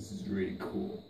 This is really cool.